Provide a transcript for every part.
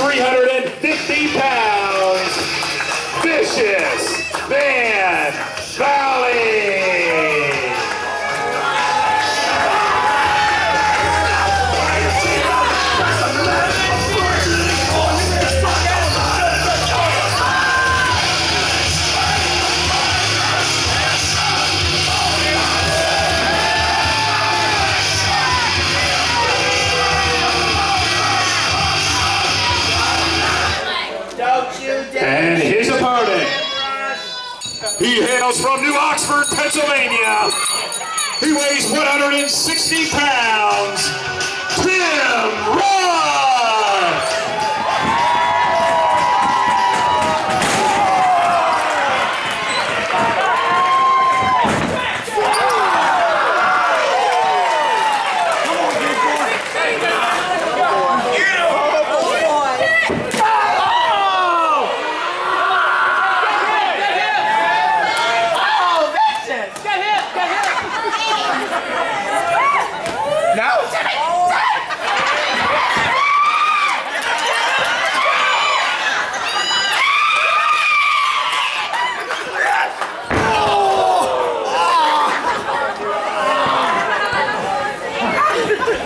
350 pounds, Vicious Van Val. He hails from New Oxford, Pennsylvania. He weighs 160 pounds. Tim Rush.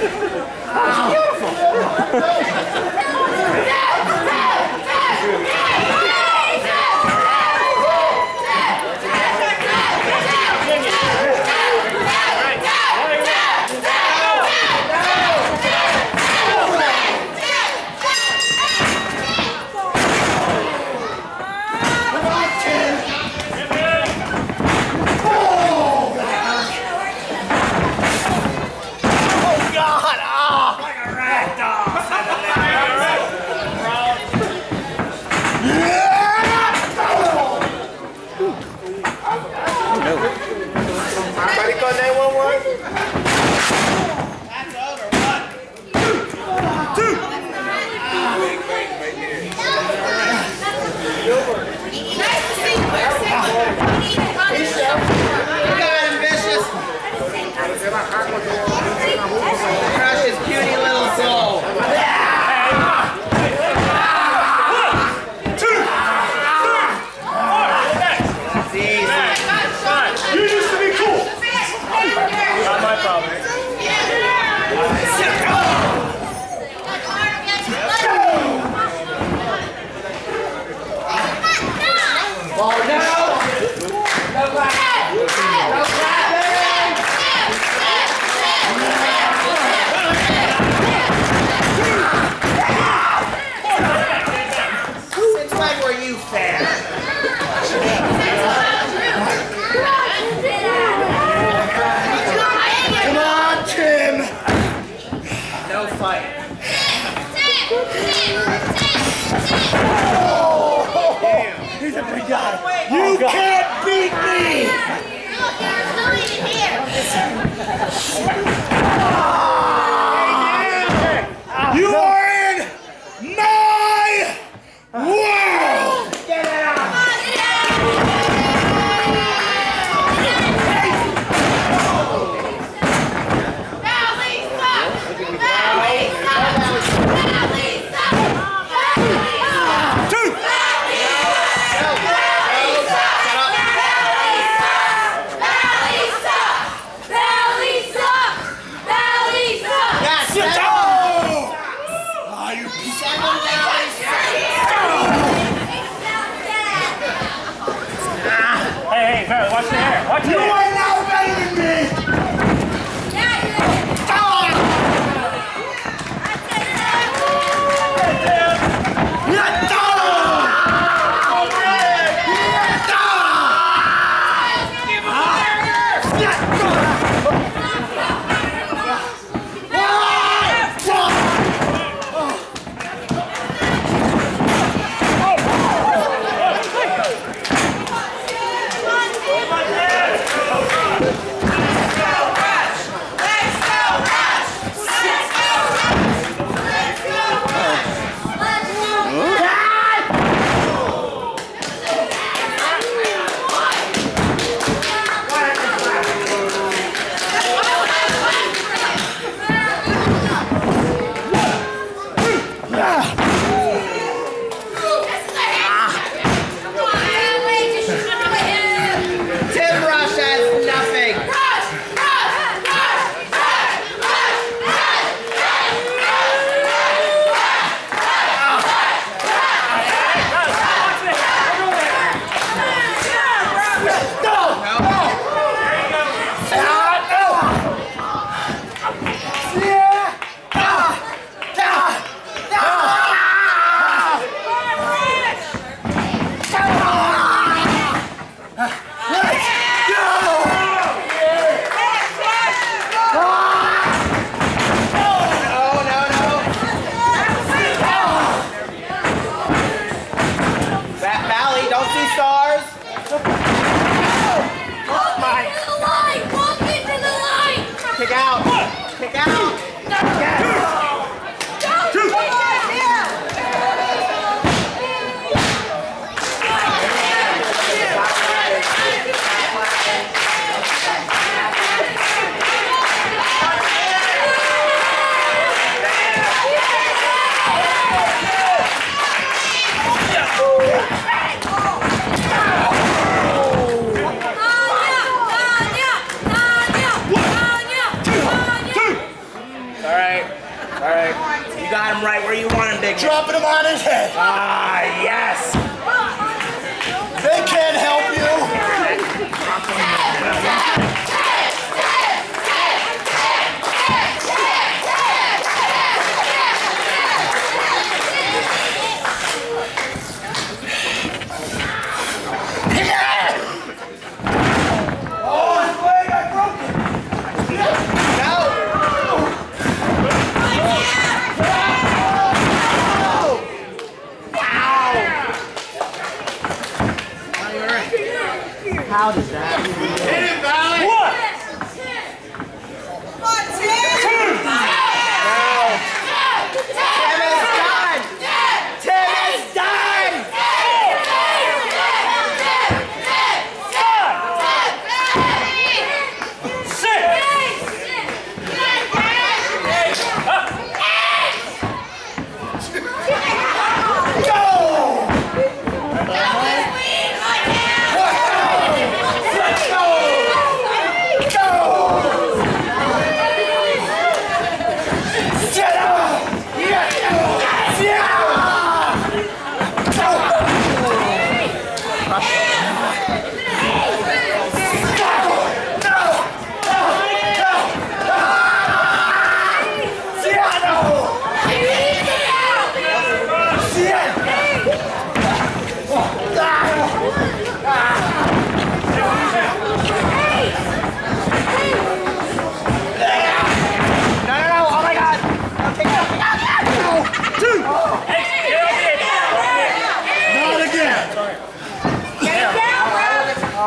啊哈哈哈 fight. Oh, damn. He's a big guy. You oh, can't beat me! Dropping him on his head. Ah, yes.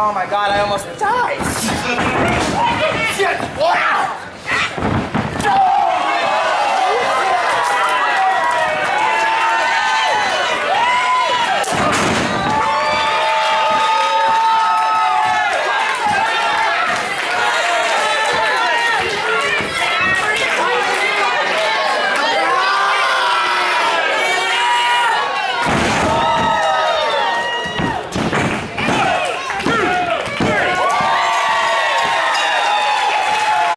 Oh my god, I almost died. Shit! Wow!